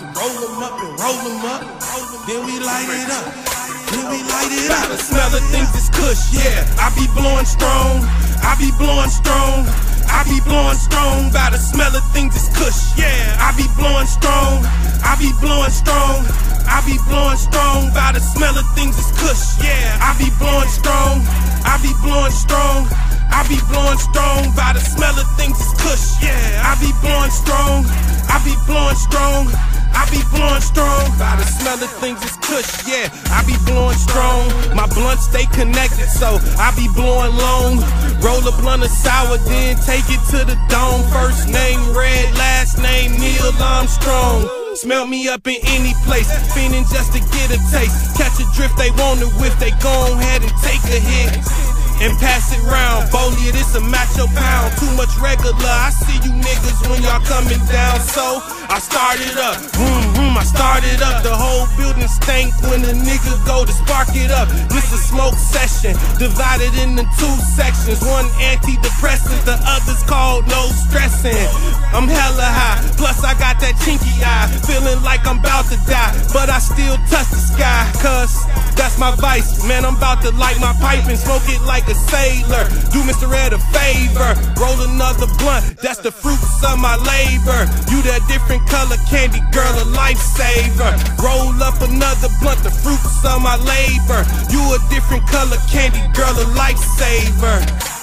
up and roll them up. Then we light it up. Then we light it up. The smell of things is kush, yeah. I be blowing strong. I be blowing strong. I be blowing strong by the smell of things is kush, yeah. I be blowing strong. I be blowing strong. I be blowing strong by the smell of things is kush, yeah. I be blowing strong. I be blowing strong. I be blowing strong by the smell of things is kush, yeah. I be blowing strong. I be blowing strong. I be blowing strong by the smell of things is kush, yeah. I be blowing strong. My blunt stay connected, so I be blowing long. Roll a blunt of sour, then take it to the dome. First name Red, last name Neil Armstrong. Smell me up in any place, fiending just to get a taste. Catch a drift, they want to whiff, they go ahead and take a hit and pass it round. This a macho pound. Too much regular. I see you niggas when y'all coming down. So I started up. Boom, boom, I started up. The whole building stank when the nigga go to spark it up. This a smoke session, divided into two sections. One antidepressant, the other's called no stressing. I'm hella high, plus I got that chinky eye. Feeling like I'm about to die, but I still touch the sky. My vice. Man, I'm about to light my pipe and smoke it like a sailor. Do Mr. Red a favor, roll another blunt. That's the fruits of my labor. You that different color candy girl, a lifesaver. Roll up another blunt, the fruits of my labor. You a different color candy girl, a lifesaver.